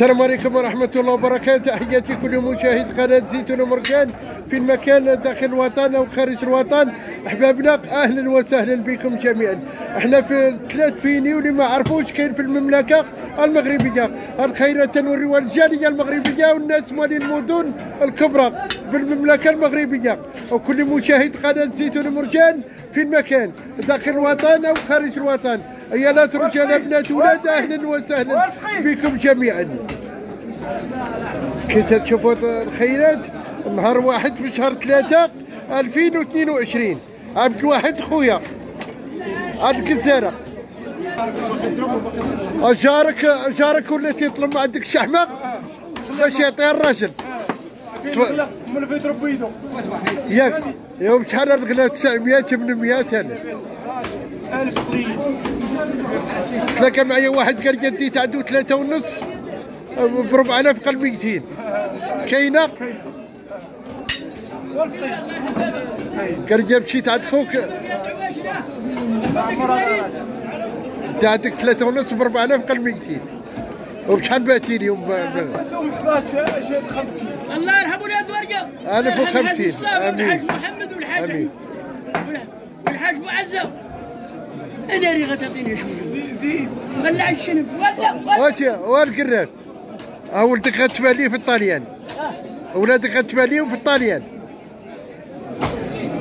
السلام عليكم ورحمة الله وبركاته. تحياتي كل مشاهد قناة زيتون مرجان في المكان داخل الوطن أو خارج الوطن. أحبابنا أهلا وسهلا بكم جميعا. إحنا في ثلاث فيني واللي ما عرفوش كاين في المملكة المغربية. الخيرات نوريوها الجالية المغربية والناس مال المدن الكبرى بالمملكة المغربية. وكل مشاهد قناة زيتون مرجان في المكان داخل الوطن أو خارج الوطن. عيالات رجال بنات ولاد أهلا وسهلا بكم جميعا. كي تشوفوا الخيرات؟ نهار واحد في شهر ثلاثة 2022 عبد الواحد خويا. الجزيرة. جارك جارك ولا تيطلب عندك شحمة؟ باش يعطيها الراجل من ياك. يوم شحال الغلا 900 800 أنا ألف قليل. تلاقى معايا واحد قال جديت عنده ثلاثة ونص ب 4000 قلب 200 كاينة؟ قال جاب مشيت عند خوك. عندك ثلاثة ونص ب 4000 قلب 200 وبشحال بعتي لي يوم سوم 11 شهد 50 الله يرحم ولاد ورقة. ألف وخمسين. الحاج محمد والحاج آمين. والحاج معزة. أنا اللي غتعطيني شوية. زيد ولا الشنب ولا ولا واش والقرات ها ولدك غتبان لي في الطاليان. ولادك غتبان ليهم في الطاليان.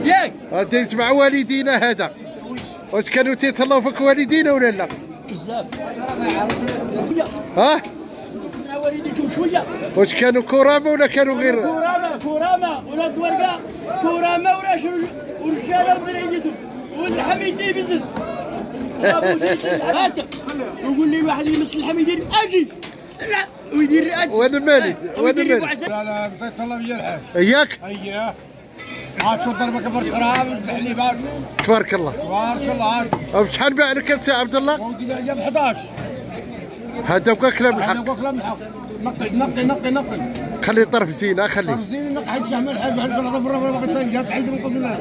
ياك. أنت يسمع والدينا هذا. واش كانوا تيتهلاو فيك والدينا ولا لا؟ بزاف. ها؟ مع والديكم شوية. واش كانوا كرامة ولا كانوا غير؟ كرامة كرامة. ولاد ورقه كرامة وراش ورجالة بدرعيتهم والحميدي بزز. هاتك لي واحد يمس الحميدي أجي لا ويدير مالي وأنا ويدير مالي بعزة. لا لا بغيت الله اياك اييه عاد شو ضربك بارك تبارك الله بارك الله شحال باع لك سي عبد الله جاب 11 هذا بقى كلام الحق قلت لهم حق نقي نقي نقي نقي خلي طرف زينه خلي زين نقي حيت شعمل حاج بعد صلاه الظهر ما بغيت تنقى حيت من قبل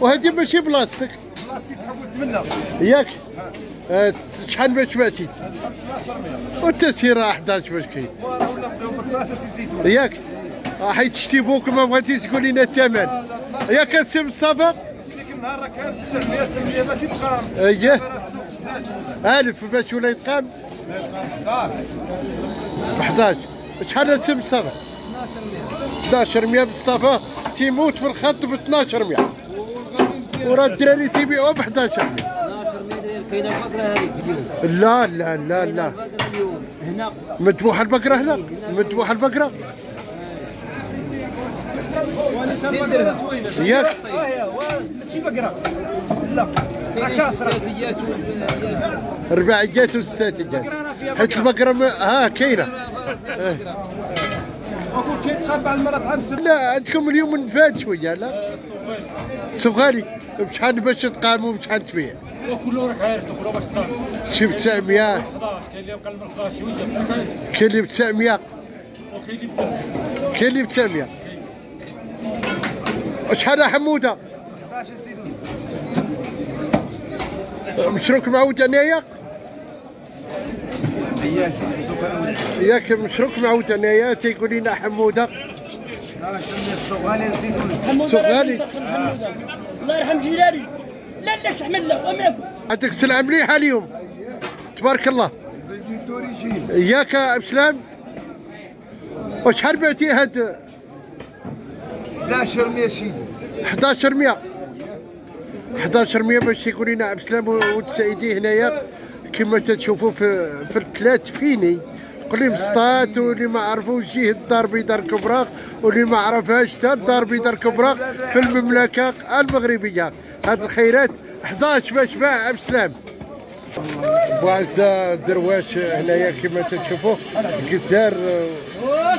وهذه ماشي حولت منها ياك؟ آه، شحال باش بعتي والتسييره 11 باش كاين. ولا بقيو ب 12 سي زيتون. ياك؟ آه، حيت شتي بوك ما بغيتيش تقول لنا الثمن. ياك السي مصطفى ديك النهار راه كان 900 800 ماشي بقام أييه. السوق زاد. ألف باش ولا يتقام؟ ب 11 شحال السي مصطفى 11 100 مصطفى تيموت في الخط ب 12 100 وراه الدراري تيبيعوا ب 11 100 12 متر كاينة البقره هذيك اليوم. لا لا لا لا. البقره اليوم. هنا. مذبوحه البقرة هنا؟ مذبوحه البقرة؟ ياك. ماشي بقرا لا رباعيات وستاتيات حيت البقرة ها كاينة. كيتخبى على المرض عام لا عندكم اليوم نفاد شوية لا؟ سوغالي بشحال باش تقاموا بشحال تبيع؟ وكله راك عارف باش تقام. شي ب 900 11 كاين اللي بقى المرقى شوية. كاين اللي ب 900 وكاين اللي بزاف كاين اللي ب 900 شحال يا حمودة؟ 11 زيتون مشروك معود أنايا؟ سيدي ياك مشروك معود انايا تيقول لنا حموده لا سمي الصغالي زيتون حمود سؤالي. راجل دخل حمودة. الله يرحم جيراني. لا لا شحمل له؟ وما عندك سلعه مليحه اليوم. تبارك الله. ياك يا بسلام وشحال بعتي هاد؟ 11 100 سيدي 1100 1100 باش يقول لنا عبد السلام والسعيدي هنايا. كما تشوفوا في في الثلاث فيني. اللي مسطات واللي ما عرفوش جيه الدار البيضاء الكبرى واللي ما عرفهاش حتى الدار البيضاء الكبرى في المملكة المغربية. هاد الخيرات 11 باش باع عبد السلام بوعزة درويش هنايا كما تشوفوا الجزار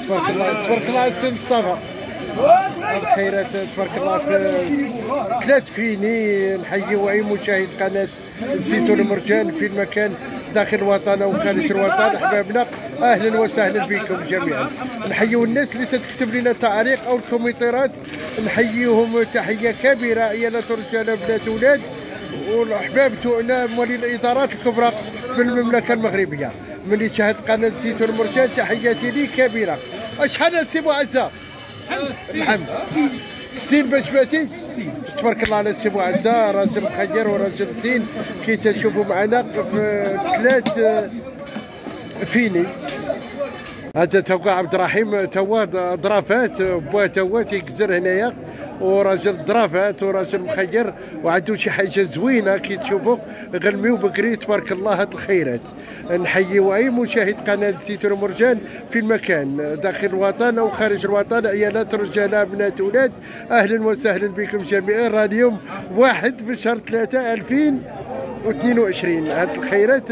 تبارك الله تبارك الله السي مصطفى. الخيرات تبارك الله ثلاث فيني نحيي اي مشاهد قناة الزيتون المرجان في المكان داخل الوطن أو خارج الوطن. أحبابنا أهلا وسهلا بكم جميعا. نحيي الناس اللي تكتب لنا تعليق أو الكومنتات. نحييهم تحية كبيرة عيالات رجال بنات أولاد والأحباب تؤنا موالي الإدارات الكبرى في المملكة المغربية. من يشاهد قناة زيتون مرجان تحياتي لي كبيرة. شحال السي معزة. الحمد باش باتي تبارك الله على السي معزة راجل مخير وراجل زين كي تشوفوا معنا في ثلاث آه، فيني هذا توا عبد الرحيم توا ضرافات بوا توا تيكزر هنايا. وراجل ضرافات وراجل مخير وعنده شي حاجة زوينة. كي تشوفوا غلمي وبكري تبارك الله هاد الخيرات. نحيي اي مشاهد قناة زيتون مرجان في المكان داخل الوطن أو خارج الوطن عيالات رجال بنات أولاد. أهلا وسهلا بكم جميعا. راه اليوم واحد بشهر ثلاثة 2022 هاد الخيرات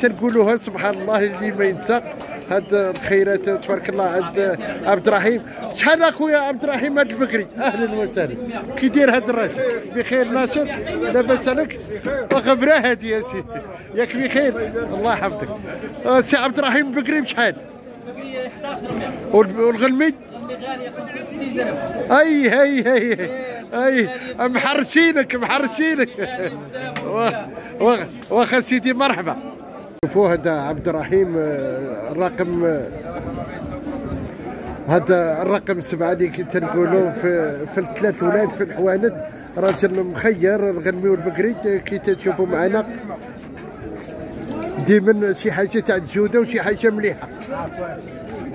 تنقولوها سبحان الله اللي ما ينسى هاد الخيرات تبارك الله عند عبد الرحيم. شحال أخويا عبد الرحيم هاد البكري؟ أهلا وسهلا. كي داير هاد الراجل بخير ناشط. لاباس عليك؟ وخبره هادي يا سيدي. ياك بخير. الله يحفظك. آه، سي عبد الرحيم البكري بشحال؟ وال- والغلمي؟ أي هي هي أي. محرشينك محرشينك. واخا سيدي مرحبا. شوفوا هذا عبد الرحيم آه، الرقم آه، هذا الرقم سبعة اللي كي تنقولوا في في الثلاث ولاد في الحوانت. راجل مخير الغنمي والبكري آه، كي تشوفوا معنا. ديما شي حاجة تاع الجودة وشي حاجة مليحة.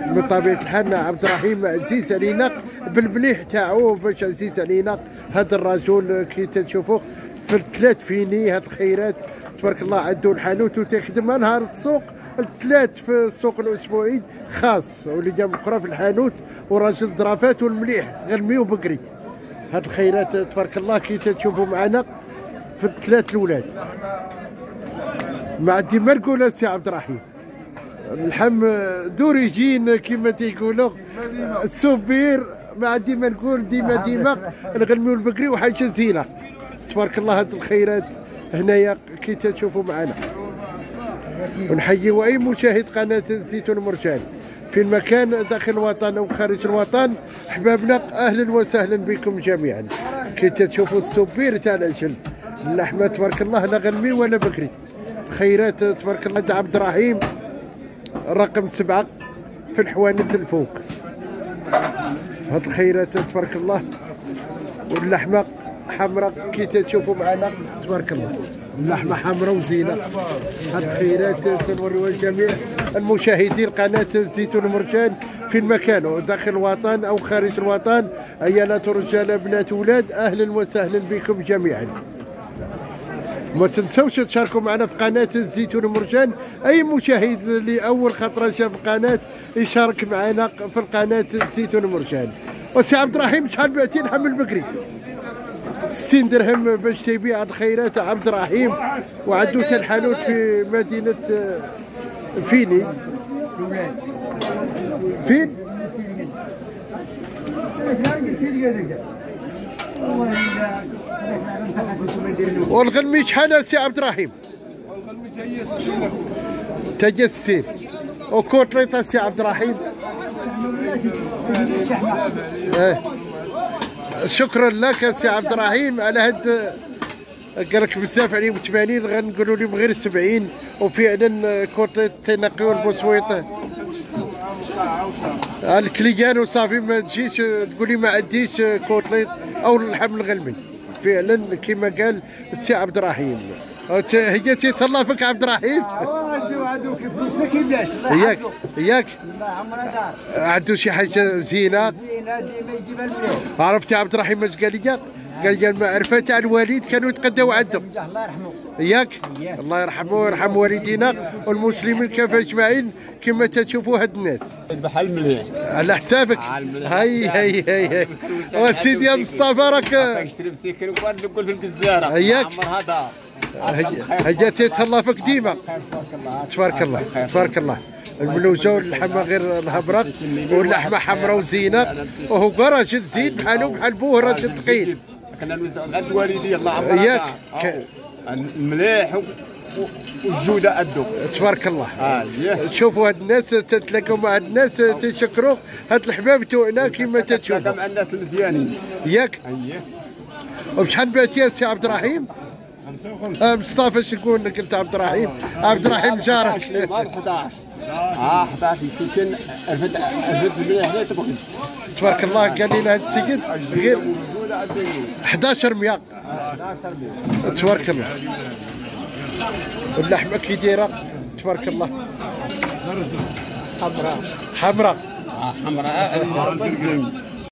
بطبيعة الحال عبد الرحيم عزيز علينا بالمليح تاعو باش عزيز علينا. هذا الرجل كي تشوفوا في الثلاث فيني هاد الخيرات. تبارك الله عنده الحانوت وتخدم نهار السوق الثلاث في السوق الأسبوعي خاص والايام الاخرى في الحانوت وراجل ضرافات والمليح غرمي وبقري هاد الخيرات تبارك الله كي تشوفوا معنا في الثلاث الأولاد. مع ديما نقول سي عبد الرحيم؟ اللحم d'origine كما تيقولوا. السوبير ما ديما نقول ديما ديما الغنمي والبكري وحاجة زينة. تبارك الله هاد الخيرات هنايا كي تشوفوا معنا. ونحيي اي مشاهد قناة زيتون مرجان في المكان داخل الوطن أو خارج الوطن أحبابنا أهلا وسهلا بكم جميعا. كي تشوفوا السوبير تاع العجل اللحمة تبارك الله لا غنمي ولا بكري. خيرات تبارك الله تاع عبد الرحيم. رقم سبعة في الحوانت الفوق. هاد الخيرات تبارك الله. واللحمة حمراء كي تشوفوا معنا تبارك الله. اللحمة حمراء وزينة. هاد الخيرات تنوريوها لجميع المشاهدين قناة زيتون مرجان في المكان داخل الوطن أو خارج الوطن. عيالات رجال بنات ولاد أهلا وسهلا بكم جميعا. ما تنسوش تشاركوا معنا في قناة الزيتون مرجان أي مشاهد اللي أول خطرة شاف القناة يشارك معنا في القناة الزيتون مرجان وسي عبد الرحيم شحال بعتي لحم البكري؟ 60 درهم باش تبيع الخيرات عبد الرحيم وعنده حتى الحانوت في مدينة آه، فيني فين؟ والغنمي شحال سي عبد الرحيم؟ تجي السين وكوتليطه سي عبد الرحيم إيه. شكرا لك سي عبد الرحيم. على هاد قال لك بزاف عليهم 80 غنقولوا لهم غير 70 وفعلا كوتليط تنقي والبوسويط الكليان وصافي ما تجيش تقولي ما عنديش كوتليط أو اللحم الغلمي. فعلا كما قال السي عبد الرحيم. هي تيتهلا فيك عبد الرحيم؟ عنده كيف فلوس. ما كيبلاش ياك ياك لا عمرها دار. عنده شي حاجة زينة؟ زينة ديما يجيبها المليح عرفتي عبد الرحيم اش قال لي؟ قال لي المعرفه تاع الوالد كانوا يتقداو عنده الله يرحمه. ياك الله يرحمه ويرحم والدينا والمسلمين كافه أجمعين. كما تشوفوا هاد الناس. بحال مليح على حسابك. هاي هاي هاي هاي. وسيدي يا مصطفى راك كنشري مسكين وكان نقول في الجزاره دار هي تيتهلا فيك ديما. تبارك الله تبارك الله. الملوزة واللحمة غير الهبرق واللحمة حمراء وزينة. وهو راجل زين بحاله بحال بوه راجل ثقيل كنا غد والدي الله عمرها. ياك. مليح والجودة قدو تبارك الله. آه. تشوفوا هاد الناس تتلاقوا مع هاد الناس آه. تشكروا. هاد الحباب توعنا كما تتشوفوا. مع الناس المزيانين. ياك؟ أييه. وبشحال بعتي يا سي عبد الرحيم؟ آه، مصطفى شكون قلت عبد الرحيم؟ عبد الرحيم جارك 11 آه 11 يمكن 1000 مليح هنا تبغي. تبارك الله قال لنا هاد السيد غير 11 100 تبارك الله. اللحمه كي دايره تبارك الله. حمراء. حمراء. حمراء.